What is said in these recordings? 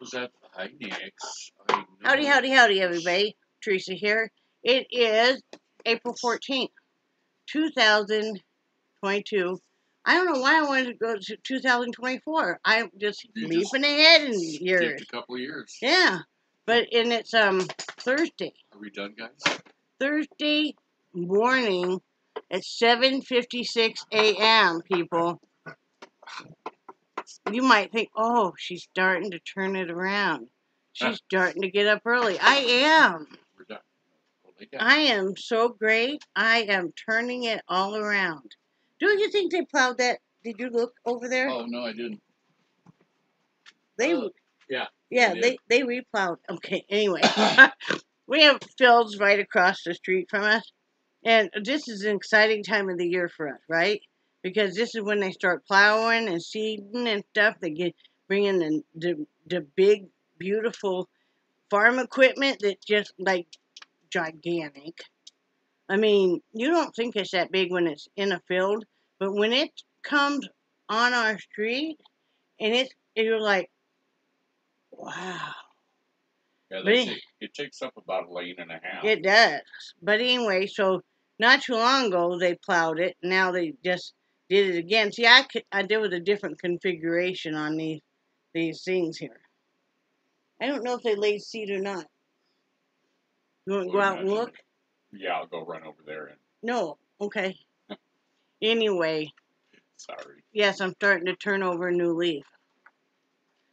Was that hi Nix? Howdy, howdy, howdy, everybody. Teresa here. It is April 14th, 2022. I don't know why I wanted to go to 2024. I'm just You leaping just ahead in years. a couple of years. Yeah. But, and it's um Thursday. Are we done, guys? Thursday morning at 7:56 a.m. People, you might think, "Oh, she's starting to turn it around. She's starting to get up early." I am. We're done. Go lay down. I am so great. I am turning it all around. Don't you think they plowed that? Did you look over there? Oh no, I didn't. they, uh, yeah, yeah, they they replowed. Okay, anyway, we have fields right across the street from us, and this is an exciting time of the year for us, right? Because this is when they start plowing and seeding and stuff. They get bringing the the, the big, beautiful farm equipment that's just like gigantic. I mean, you don't think it's that big when it's in a field, but when it comes on our street and it's you're like, wow. Yeah, But they it- take, it takes up about a lane and a half. It does. But anyway, so not too long ago they plowed it. Now they just did it again. See, I I did with a different configuration on these these things here. I don't know if they laid seed or not. You want to go out and look? Yeah, I'll go run over there and No. Okay. Anyway, sorry. yes, I'm starting to turn over a new leaf.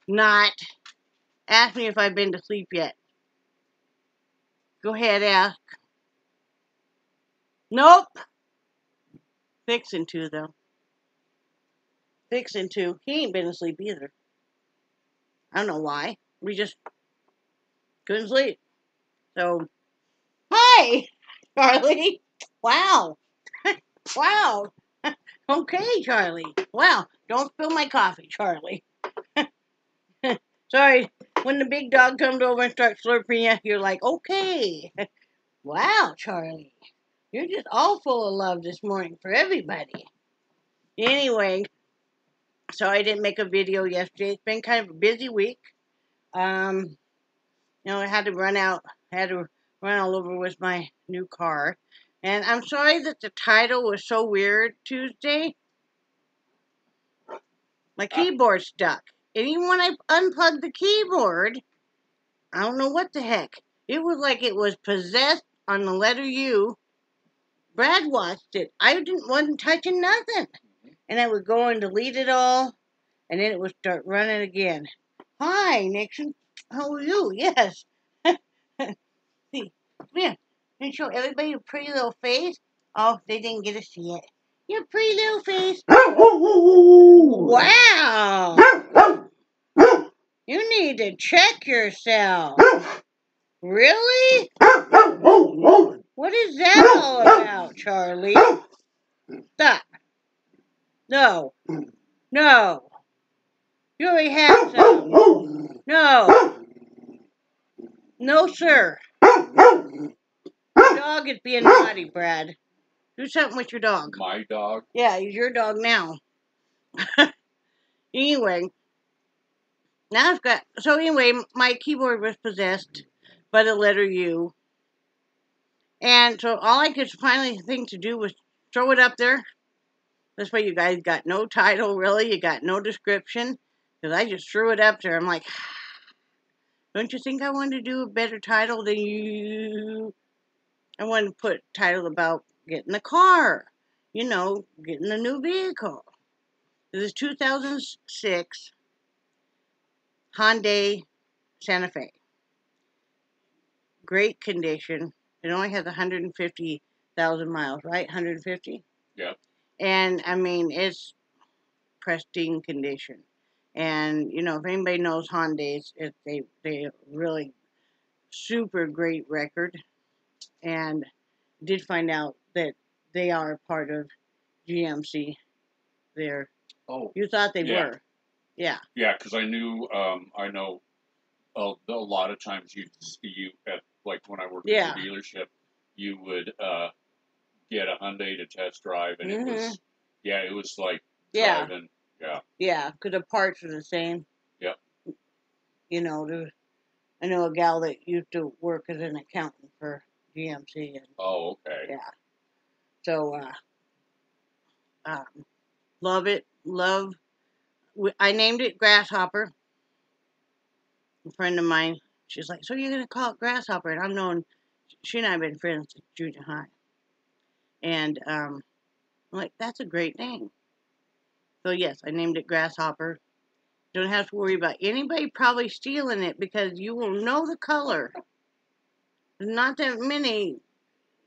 Not. Ask me if I've been to sleep yet. Go ahead, ask. Nope. Fixing to, though. Fixing to. He ain't been asleep either. I don't know why. We just couldn't sleep. So, hi, Charlie. Wow. wow. okay, Charlie. Wow. Don't spill my coffee, Charlie. Sorry. When the big dog comes over and starts slurping you, you're like, okay. wow, Charlie. You're just all full of love this morning for everybody. Anyway, so I didn't make a video yesterday. It's been kind of a busy week. Um, you know, I had to run out, I had to run all over with my new car. And I'm sorry that the title was so weird Tuesday. My keyboard stuck. And even when I unplugged the keyboard, I don't know what the heck. It was like it was possessed on the letter U. Brad watched it. I didn't wasn't touching nothing. And I would go and delete it all, and then it would start running again. Hi, Nixon. How are you? Yes. See, come here. And show everybody your pretty little face. Oh, they didn't get to see it. Your pretty little face. Wow. You need to check yourself. Really? What is that all about, Charlie? Stop. No. No. You already have some. No. No, sir. Your dog is being naughty, Brad. Do something with your dog. My dog. Yeah, he's your dog now. anyway, now I've got. So, anyway, my keyboard was possessed by the letter U. And so all I could finally think to do was throw it up there. This way, you guys got no title, really. You got no description. Because I just threw it up there. I'm like, don't you think I want to do a better title than you? I want to put title about getting the car you know, getting a new vehicle. This is 2006 Hyundai Santa Fe. Great condition. It only has 150,000 miles, right? 150? Yep. And I mean, it's pristine condition. And you know, if anybody knows Hyundai's, it's they they really super great record. And did find out that they are part of GMC. There, Oh, you thought they Yeah. were, yeah, yeah, because I knew. Um, I know. A, a lot of times you you at like when I worked Yeah. at the dealership, you would uh, get a Hyundai to test drive, and Mhm. it was yeah, it was like yeah, driving. Yeah, yeah, because the parts are the same. Yep. You know, there, I know a gal that used to work as an accountant for GMC, and Oh, okay. yeah. So, uh, um, love it. Love. I named it Grasshopper. A friend of mine, she's like, "So you're gonna call it Grasshopper?" And I've known she and I have been friends since junior high, and um, I'm like, "That's a great name." So yes, I named it Grasshopper. Don't have to worry about anybody probably stealing it because you will know the color. Not that many,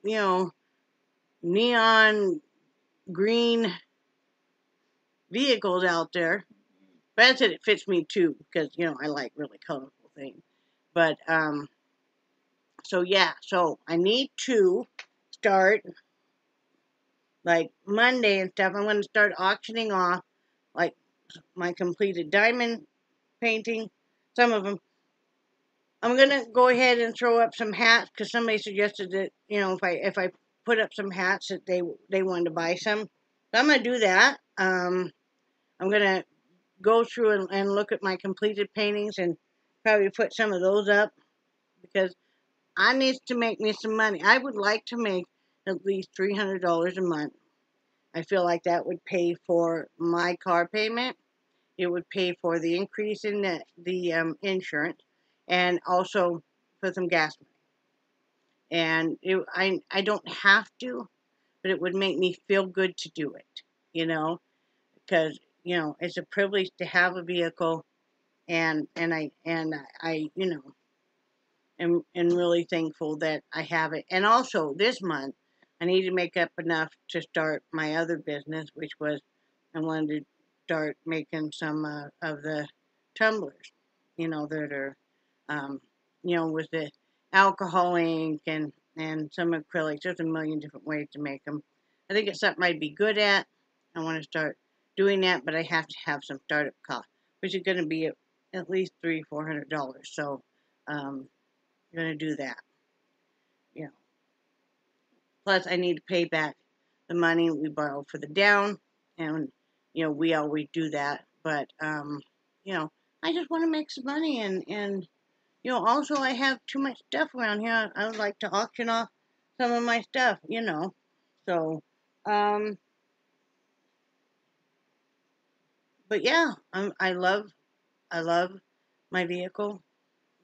you know, neon green vehicles out there. But I said it fits me too because you know I like really colorful things. But um, so yeah, so I need to start like Monday and stuff. I'm going to start auctioning off like my completed diamond painting. Some of them. I'm gonna go ahead and throw up some hats because somebody suggested that you know if I if I put up some hats that they they wanted to buy some. So I'm gonna do that. Um, I'm gonna go through and, and look at my completed paintings and probably put some of those up because I need to make me some money. I would like to make at least three hundred dollars a month. I feel like that would pay for my car payment. It would pay for the increase in the the um, insurance, and also for some gas money. And it, I I don't have to, but it would make me feel good to do it. You know, because you know it's a privilege to have a vehicle, and and I and I you know am am really thankful that I have it. And also this month, I need to make up enough to start my other business, which was I wanted to start making some uh, of the tumblers, you know, that are, um, you know, with the alcohol ink and and some acrylics. There's a million different ways to make them. I think it's something I'd be good at. I want to start doing that, but I have to have some startup costs, which is going to be at, at least three, four hundred dollars. So, um, I'm going to do that. Plus, I need to pay back the money we borrowed for the down, and you know we always do that. But um, you know, I just want to make some money, and and you know, also I have too much stuff around here. I would like to auction off some of my stuff. You know, so um, but yeah, I'm, I love I love my vehicle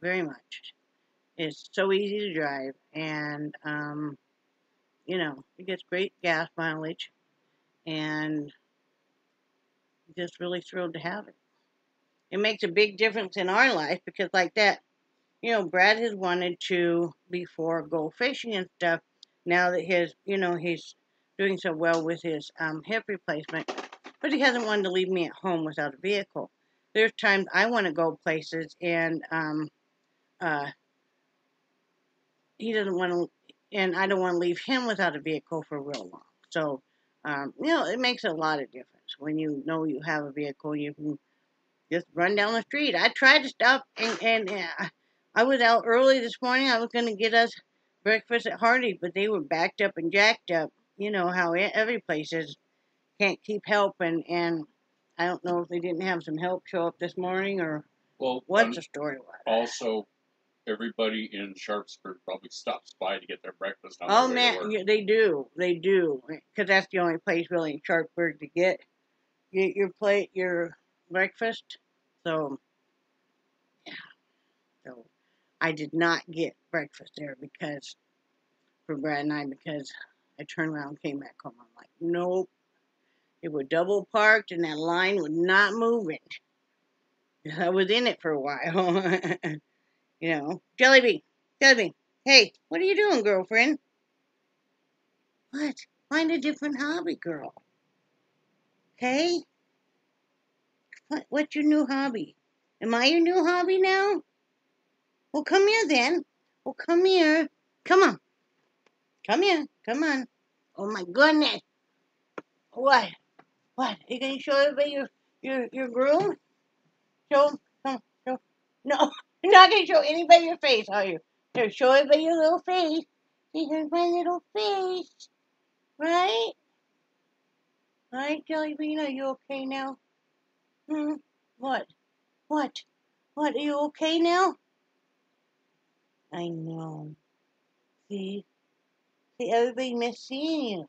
very much. It's so easy to drive, and um, you know, it gets great gas mileage, and just really thrilled to have it. It makes a big difference in our life because, like that, you know, Brad has wanted to before go fishing and stuff. Now that his, you know, he's doing so well with his um, hip replacement, but he hasn't wanted to leave me at home without a vehicle. There's times I want to go places and um, uh, he doesn't want to, and I don't want to leave him without a vehicle for real long. So, um, you know, it makes a lot of difference when you know you have a vehicle. You can just run down the street. I tried to stop, and, and uh, I was out early this morning. I was going to get us breakfast at Hardy, but they were backed up and jacked up. You know how every place is. Can't keep help, and, and I don't know if they didn't have some help show up this morning or Well, what um, the story was. also, everybody in Sharpsburg probably stops by to get their breakfast. On Oh to man, yeah, they do, they do, because that's the only place really in Sharpsburg to get get your plate, your breakfast. So, yeah, so I did not get breakfast there because for Brad and I because I turned around and came back home. I'm like, nope, it was double parked and that line was not moving. I was in it for a while, you know. Jellybean, Jellybean, hey, what are you doing, girlfriend? What? Find a different hobby, girl. Okay? What, what's your new hobby? Am I your new hobby now? Well, come here then. Well, come here. Come on. Come here. Come on. Oh my goodness. What? What? you gonna show everybody your your your groom? Show. No, you're not gonna show anybody your face, are you? Here, show everybody your little face. Here's my little face. Right? Right, Jelly Bean? Are you okay now? Hmm? What? What? What, are you okay now? I know. See? See, everybody missed seeing you.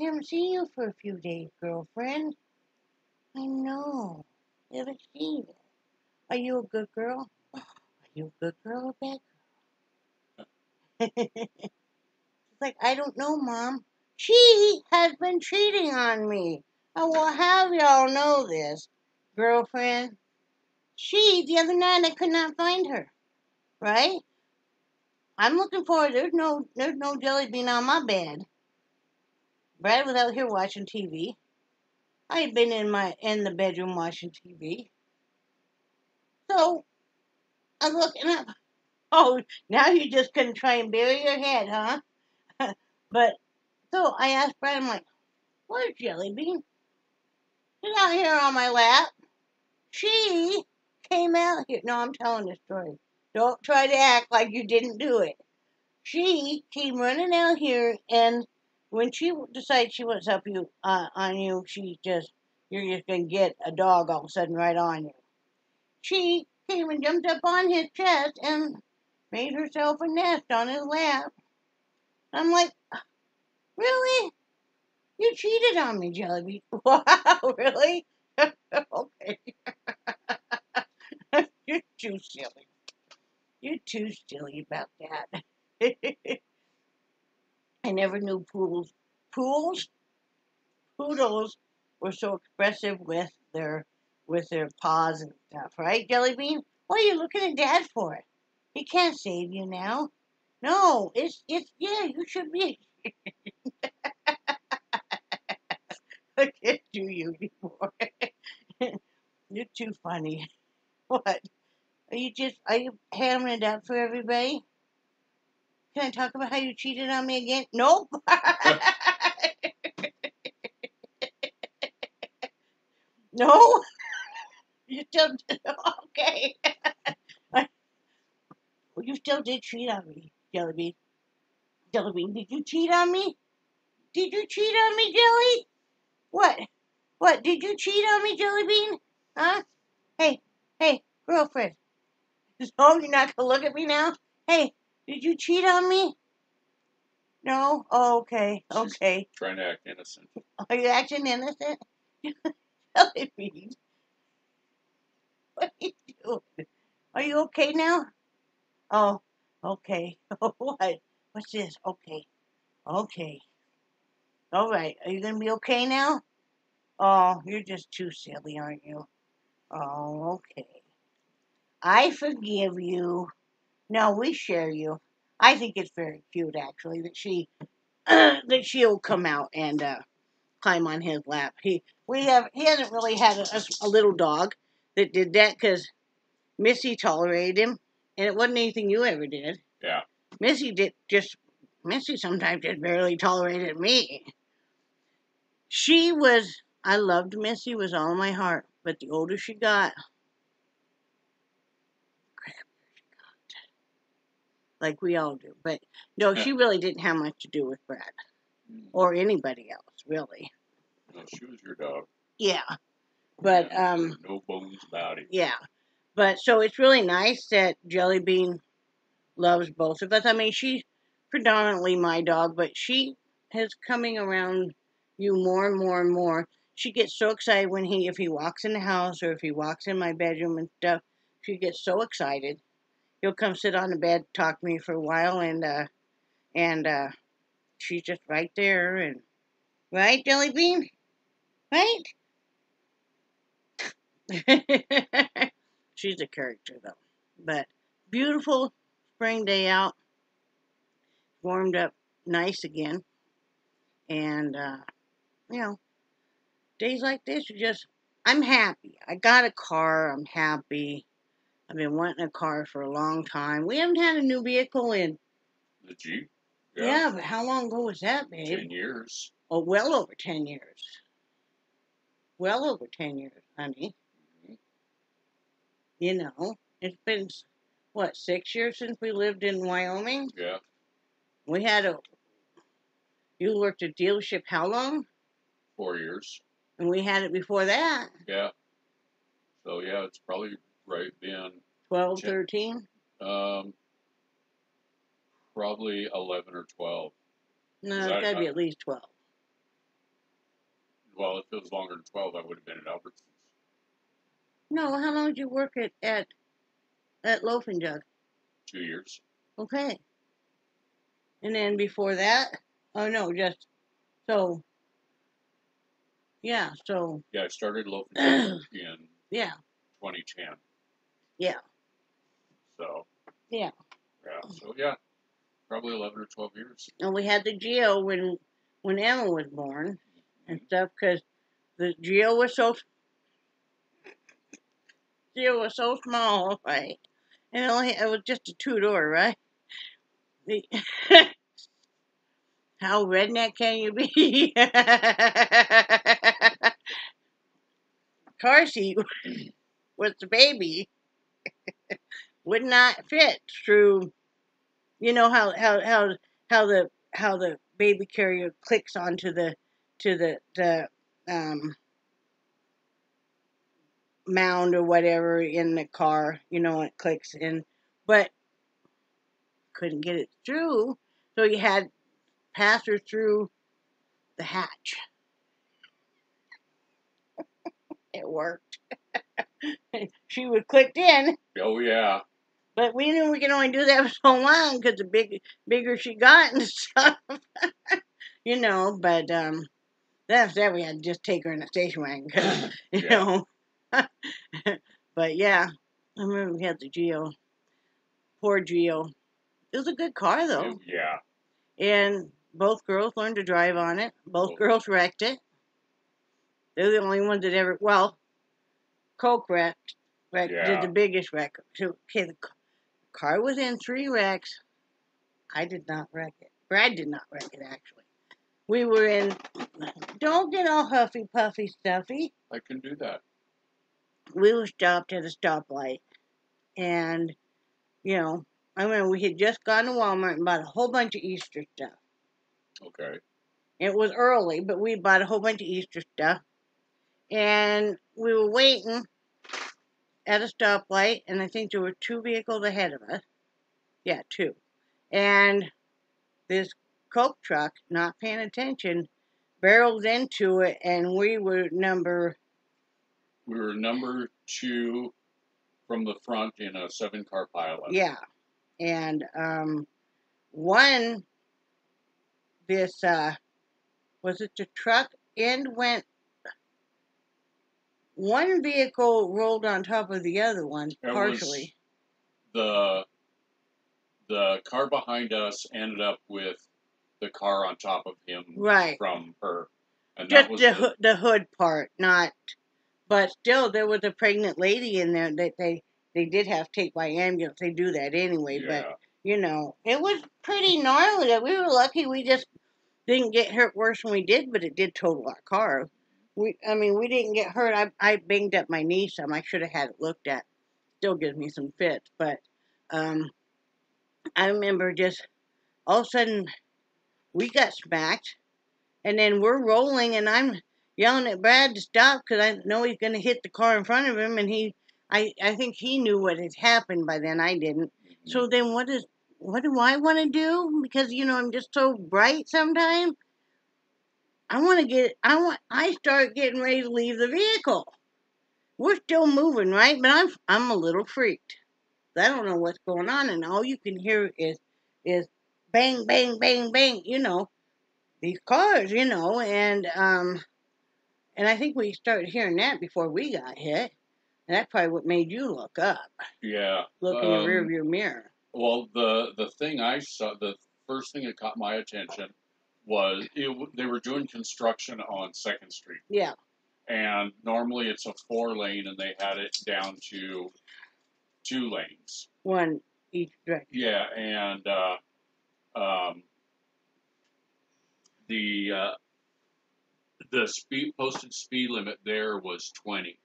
I haven't seen you for a few days, girlfriend. I know. I haven't seen you. Are you a good girl? You good girl girl? She's like, I don't know, Mom. She has been cheating on me. I will have y'all know this, girlfriend. She, the other night, I could not find her. Right? I'm looking for her. There's no, there's no jelly bean on my bed. Brad was out here watching TV. I had been in my in the bedroom watching TV. So I was looking up. Oh, now you're just gonna try and bury your head, huh? but so I asked Brad, I'm like, where's Jelly Bean? She's out here on my lap. She came out here. No, I'm telling the story. Don't try to act like you didn't do it. She came running out here, and when she decides she wants to help you uh, on you, she just you're just gonna get a dog all of a sudden right on you. She came and jumped up on his chest and made herself a nest on his lap. I'm like, really? You cheated on me, Jellybean. Wow, really? okay. You're too silly. You're too silly about that. I never knew pools. Pools? Poodles were so expressive with their with their paws and stuff, right, Jellybean? What are you looking at Dad for? He can't save you now. No, it's it's yeah, you should be. I can't do you anymore. You're too funny. What? Are you just are you hammering it out for everybody? Can I talk about how you cheated on me again? Nope. no. You still did. Okay. you still did cheat on me, Jellybean. Jellybean, did you cheat on me? Did you cheat on me, Jelly? What? What? Did you cheat on me, Jellybean? Huh? Hey, hey, girlfriend. So you're not gonna look at me now? Hey, did you cheat on me? No? Oh, okay, okay. She's trying to act innocent. Are you acting innocent? Jellybean. What are you doing? Are you okay now? Oh, okay. what? What's this? Okay. Okay. All right. Are you going to be okay now? Oh, you're just too silly, aren't you? Oh, okay. I forgive you. No, we share you. I think it's very cute, actually, that she that she'll come out and uh, climb on his lap. He we have he hasn't really had a, a, a little dog that did that because Missy tolerated him, and it wasn't anything you ever did. Yeah. Missy did just Missy sometimes just barely tolerated me. She was I loved Missy with all my heart, but the older she got, like we all do. But no, she really didn't have much to do with Brad mm. or anybody else, really. No, she was your dog. Yeah, but Yeah, um, no bones about it. yeah, but so it's really nice that Jelly Bean loves both of us. I mean, she's predominantly my dog, but she is coming around you more and more and more. She gets so excited when he, if he walks in the house or if he walks in my bedroom and stuff. She gets so excited. He'll come sit on the bed, talk to me for a while, and uh, and uh, she's just right there. And right, Jelly Bean, right? she's a character though. But beautiful spring day out. Warmed up nice again. And uh, you know, days like this are just I'm happy. I got a car, I'm happy. I've been wanting a car for a long time. We haven't had a new vehicle in The Jeep. yeah, but how long ago was that, babe? Ten years. Oh, well over ten years. Well over ten years, honey. You know, it's been what six years since we lived in Wyoming. Yeah. We had a. You worked at dealership how long? Four years. And we had it before that. Yeah. So yeah, it's probably right then. 12, Check. 13? Um, probably eleven or twelve. No, it's got to be at least 12. Well, if it was longer than twelve, I would have been at Albertsons. No, how long did you work at at, at Loaf and Jug? Two years. Okay. And then before that, oh no, just so. Yeah, so Yeah, I started Loaf and Jug in yeah, 2010. Yeah. So. Yeah. Yeah. So yeah, probably 11 or 12 years. and we had the Geo when when Emma was born and mm-hmm. stuff because the Geo was so Geo was so small, right? And it only it was just a two door, right? The how redneck can you be? Car seat with the baby would not fit through. You know how how how how the how the baby carrier clicks onto the to the the um mound or whatever in the car, you know, it clicks in, but couldn't get it through, so you had pass her through the hatch. it worked. she was clicked in, Oh yeah. but we knew we could only do that for so long because the big bigger she got and stuff. you know, but um that's that we had to just take her in a station wagon 'cause, you Yeah. know. but yeah, I remember we had the Geo. Poor Geo. It was a good car though. Yeah. And both girls learned to drive on it. Both Cool. girls wrecked it. They're the only ones that ever. Well, Coke wrecked. wrecked did the biggest wreck. So, okay, the car was in three wrecks. I did not wreck it. Brad did not wreck it actually. We were in. Don't get all huffy puffy stuffy. I can do that. We were stopped at a stoplight, and you know, I remember we had just gone to Walmart and bought a whole bunch of Easter stuff. Okay. It was early, but we bought a whole bunch of Easter stuff. And we were waiting at a stoplight, and I think there were two vehicles ahead of us. Yeah, two. And this Coke truck, not paying attention, barreled into it, and we were number, We were number two from the front in a seven car pileup. yeah. And um, one, this, uh, was it the truck end went one vehicle rolled on top of the other one It partially The the car behind us ended up with the car on top of him right from her. And just the, the, the hood part not but still there was a pregnant lady in there that they they did have to take by ambulance. They do that anyway yeah. but you know it was pretty gnarly. We were lucky we just didn't get hurt worse than we did but it did total our car. We i mean we didn't get hurt. I, I banged up my knee some. I should have had it looked at. Still gives me some fits but um i remember just all of a sudden we got smacked and then we're rolling and i'm yelling at brad to stop because i know he's going to hit the car in front of him and he I, I think he knew what had happened by then i didn't so then what is what do I want to do? Because you know I'm just so bright sometimes. I want to get I want I start getting ready to leave the vehicle. We're still moving, right? But I'm I'm a little freaked. I don't know what's going on, and all you can hear is is bang, bang, bang, bang. You know, these cars, you know, and um, and I think we started hearing that before we got hit. And that's probably what made you look up, Yeah. look in the Um, rear view mirror. Well, the the thing I saw, the first thing that caught my attention was it, they were doing construction on Second Street, Yeah. and normally it's a four lane, and they had it down to two lanes. one each direction. Yeah, and uh, um, the uh, the speed posted speed limit there was twenty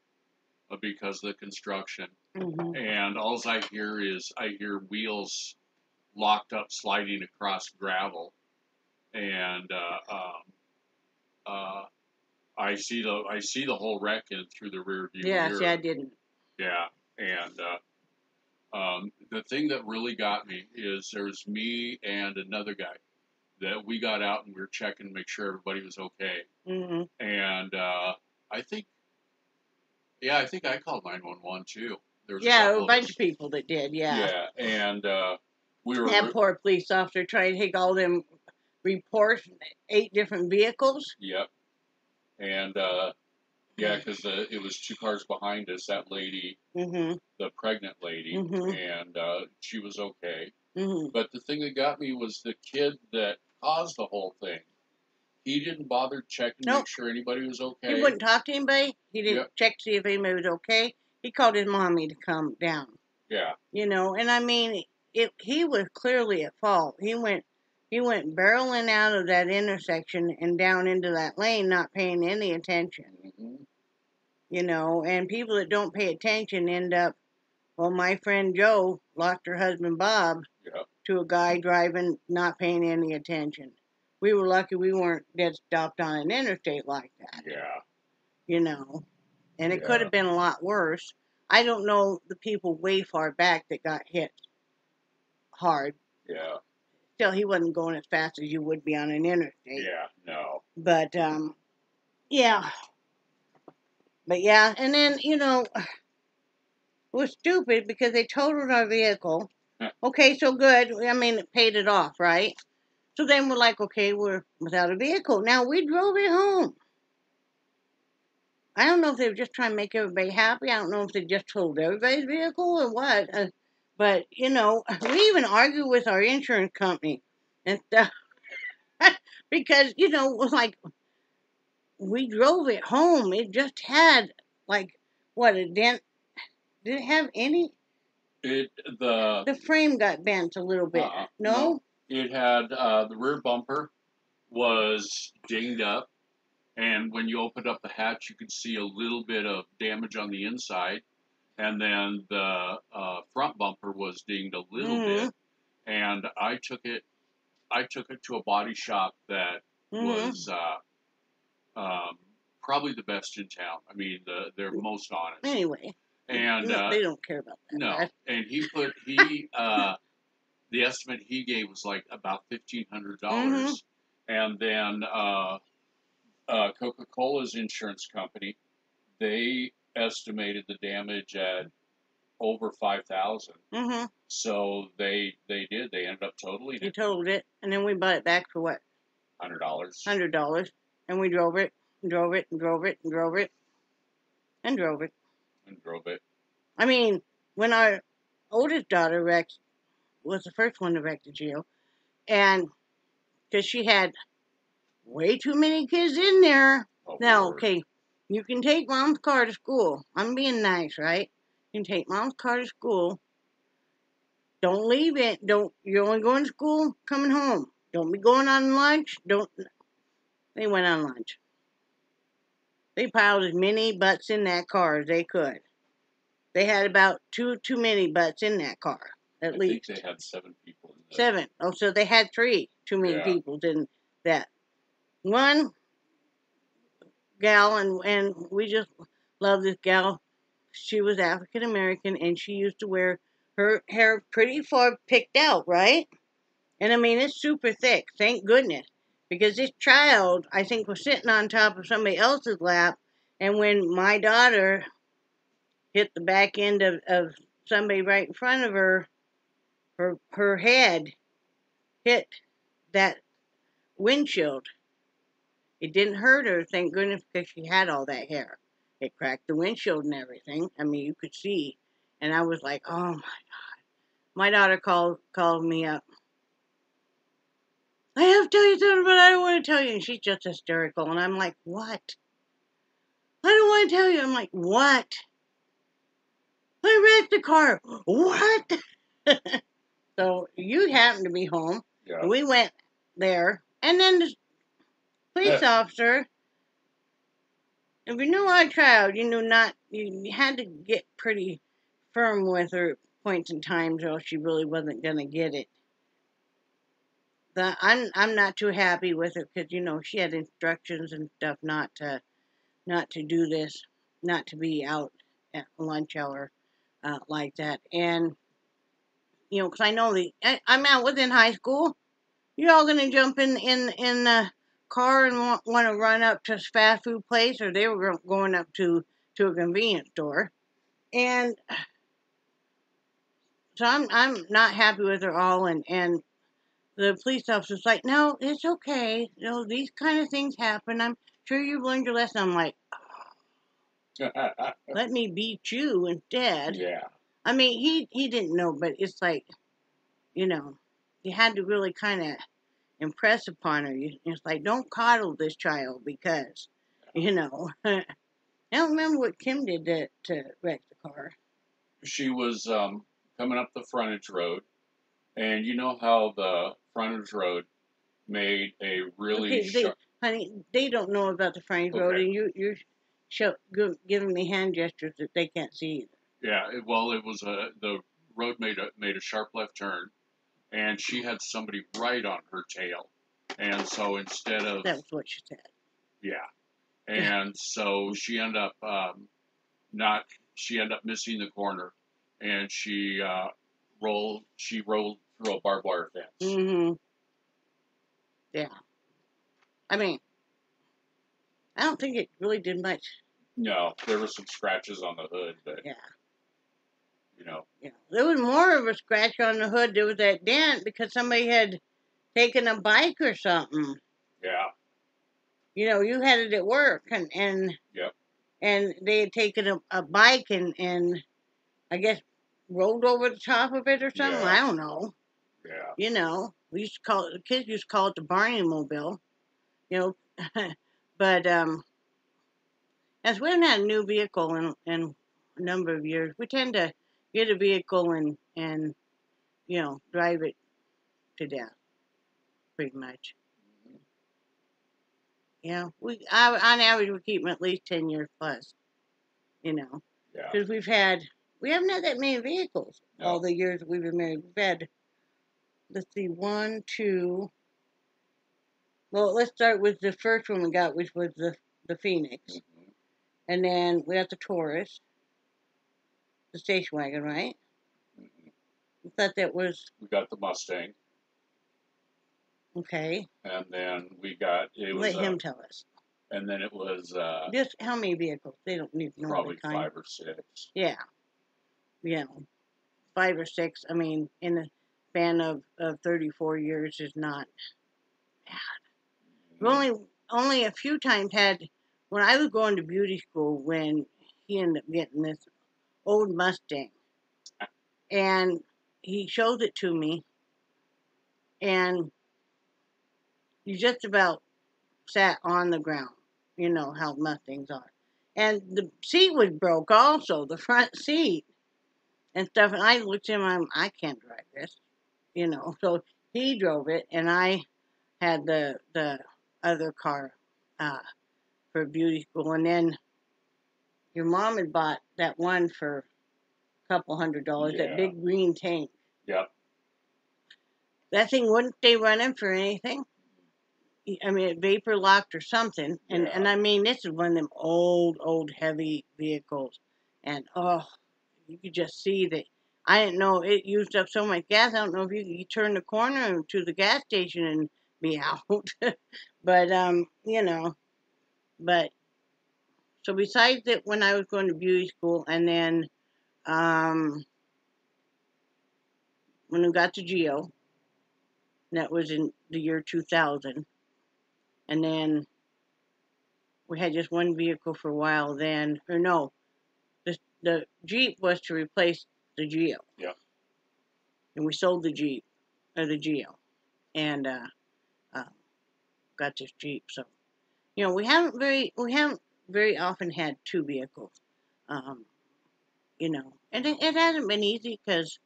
uh, because of the construction, hmm and all I hear is I hear wheels locked up sliding across gravel, and uh, um, uh, I see the I see the whole wreck in through the rear view Yeah, mirror. see, I didn't. Yeah, And uh, um, the thing that really got me is there's me and another guy that we got out and we were checking to make sure everybody was okay. hmm And uh, I think, yeah, I think I called 911 too. There was Yeah, couple a bunch of people that did. Yeah. Yeah, and uh, we were. That poor police officer trying to take all them reports, eight different vehicles. Yep. And uh, yeah, because it was two cars behind us. That lady, hmm the pregnant lady, Mhm. and uh, she was okay. hmm But the thing that got me was the kid that caused the whole thing. He didn't bother checking to Nope. make sure anybody was okay. He wouldn't talk to anybody. He didn't Yep. check to see if anybody was okay. He called his mommy to come down. Yeah, You know, and I mean, it. He was clearly at fault. He went, he went barreling out of that intersection and down into that lane, not paying any attention. hmm You know, and people that don't pay attention end up. Well, my friend Joe lost her husband Bob yeah, to a guy driving, not paying any attention. We were lucky we weren't dead stopped on an interstate like that. yeah. you know, and it Yeah. could have been a lot worse. I don't know the people way far back that got hit hard. Yeah, Still, he wasn't going as fast as you would be on an interstate. yeah, no. But um, yeah, but yeah, and then you know, it was stupid because they totaled our vehicle. Okay, so good. I mean, it paid it off, right? So then we're like, okay, we're without a vehicle. Now we drove it home. I don't know if they were just trying to make everybody happy. I don't know if they just told everybody's vehicle or what. Uh, but you know, we even argued with our insurance company and stuff because you know it was like we drove it home. It just had like what a dent. Did it have any? It the The frame got bent a little bit. Uh-uh, no? no. it had uh, the rear bumper was dinged up, and when you opened up the hatch, you could see a little bit of damage on the inside, and then the uh, front bumper was dinged a little Mhm. bit, and I took it, I took it to a body shop that Mhm. was uh, um, probably the best in town. I mean, the, they're most honest, Anyway, and uh, they don't care about that. no, right? and he put he uh, the estimate he gave was like about fifteen hundred dollars, and then uh, uh, Coca Cola's insurance company they estimated the damage at over five thousand. Mm-hmm. So they they did they ended up totaling You it totaled it, and then we bought it back for what? hundred dollars. Hundred dollars, and we drove it, and drove it, and drove it, and drove it, and drove it. And drove it. I mean, when our oldest daughter wrecked, was the first one to wreck the Geo, and because she had way too many kids in there. Oh, Now, Lord. okay, you can take mom's car to school. I'm being nice, right? You can take mom's car to school. Don't leave it. Don't. You're only going to school, coming home. Don't be going on lunch. Don't. They went on lunch. They piled as many butts in that car as they could. They had about two too many butts in that car, at I least think they had seven people seven. Oh, so they had three too many Yeah. people in that. One gal, and and we just love this gal. She was African American, and she used to wear her hair pretty far picked out, right? And I mean, it's super thick. Thank goodness, because this child, I think, was sitting on top of somebody else's lap, and when my daughter hit the back end of, of somebody right in front of her, her her head hit that windshield. It didn't hurt her, thank goodness, because she had all that hair. It cracked the windshield and everything. I mean, you could see. And I was like, oh my God. My daughter called called me up. I have to tell you something, but I don't want to tell you. And she's just hysterical. And I'm like, what? I don't want to tell you. I'm like, what? I wrecked the car. What? so you happened to be home. Yeah. We went there, and then the police officer. If you knew our child, you knew not. You had to get pretty firm with her at points in times, or she really wasn't gonna get it. The, I'm I'm not too happy with her because you know she had instructions and stuff not to, not to do this, not to be out at lunch hour. uh, like that. And, you know, because I know the, I, I'm out within high school. You're all to jump in, in, in the car and want, want to run up to fast food place, or they were going up to, to a convenience store. And so I'm, I'm not happy with her all. And, and the police officer's like, no, it's okay. You know, these kind of things happen. I'm sure you've learned your lesson. I'm like, let me beat you instead. yeah. I mean, he he didn't know, but it's like, you know, you had to really kind of impress upon her. You, it's like, don't coddle this child because, you know. I don't remember what Kim did to, to wreck the car. She was um, coming up the frontage road, and you know how the frontage road made a really Okay, they, sharp. honey, they don't know about the Frank Road, and you you're show, giving me hand gestures that they can't see. either. Yeah, it, well, it was a the road made a made a sharp left turn, and she had somebody right on her tail, and so instead of That was what she said. yeah, and so she ended up um, not she ended up missing the corner, and she uh, rolled she rolled through a barbed wire fence. Mm-hmm. Yeah. I mean, I don't think it really did much. No, there were some scratches on the hood, but Yeah. you know, know, there was more of a scratch on the hood. There was that dent because somebody had taken a bike or something. yeah, You know, you had it at work, and and Yep. and they had taken a, a bike and and I guess rolled over the top of it or something. Yeah. I don't know. Yeah, You know, we used to call it. The kids used to call it the Barney Mobile. You know, but um, as we haven't had a new vehicle in in a number of years, we tend to get a vehicle and and you know drive it to death, pretty much. Yeah, we I, on average we keep them at least ten years plus. You know, yeah. because we've had we haven't had that many vehicles all the years we've been married. We've had let's see, one, two. Well, let's start with the first one we got, which was the the Phoenix, Mhm. and then we got the Taurus, the station wagon, right? Mm -hmm. I thought that was We got the Mustang, okay. and then we got it was Let uh, him tell us. and then it was uh, Just how many vehicles? They don't need to probably the five or six. Yeah. You know, five or six. I mean, in a span of, of 34 years is not bad. We mm. only, only a few times had, when I was going to beauty school, when he ended up getting this old Mustang. And he showed it to me. And you just about sat on the ground. You know how Mustangs are. And the seat was broke also, the front seat and stuff. And I looked at him, I'm, I can't drive this, you know. So he drove it, and I had the the other car uh, for beauty school. And then your mom had bought that one for a couple hundred dollars, Yeah. that big green tank. Yep. That thing wouldn't stay running for anything. I mean, it vapor locked or something. And Yeah. and I mean, this is one of them old, old, heavy vehicles. And oh, you could just see that. I didn't know it used up so much gas. I don't know if you could turn the corner to the gas station and be out. but um, you know, but so besides that, when I was going to beauty school, and then um, when we got to Geo, that was in the year 2000, and then we had just one vehicle for a while. Then, or no, the the Jeep was to replace the Geo. Yeah. And we sold the Jeep, or the Geo, and uh, uh, got this Jeep. So, you know, we haven't very we haven't very often had two vehicles. Um, you know, and it, it hasn't been easy because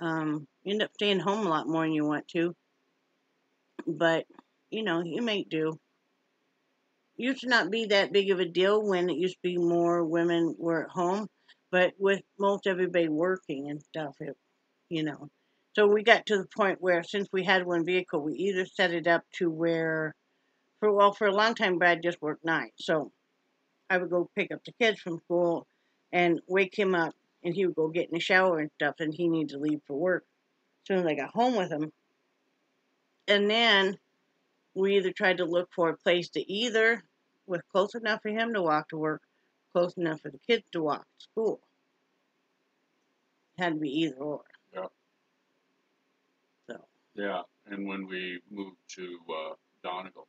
um, you end up staying home a lot more than you want to. But you know, you make do. Used to not be that big of a deal when it used to be more women were at home, but with most everybody working and stuff, it, you know. So we got to the point where since we had one vehicle, we either set it up to where, for well, for a long time, Brad just worked nights, so I would go pick up the kids from school and wake him up and he would go get in the shower and stuff, and he needed to leave for work. As soon as I got home with him, and then we either tried to look for a place to either was close enough for him to walk to work, close enough for the kids to walk to school. It Had to be either or. Yeah. So Yeah, and when we moved to uh, Donegal,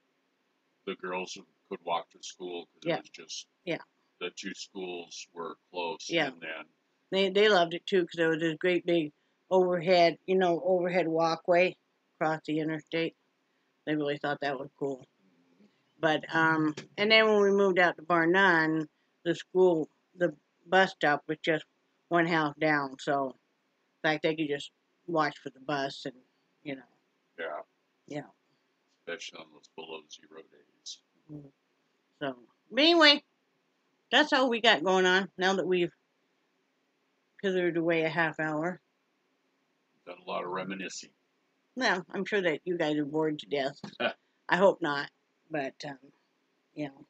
the girls could walk to school because Yeah. it was just Yeah. the two schools were close. Yeah. and then they they loved it too because there was this great big overhead, you know, overhead walkway across the interstate. They really thought that was cool. But um, and then when we moved out to Bar None, the school, the bus stop was just one house down. So, in fact, they could just watch for the bus and you know, yeah, yeah. especially on those below zero days. So, but anyway, that's all we got going on now that we've pithered away a half hour. Done a lot of reminiscing. Well, I'm sure that you guys are bored to death. I hope not, but um, you know,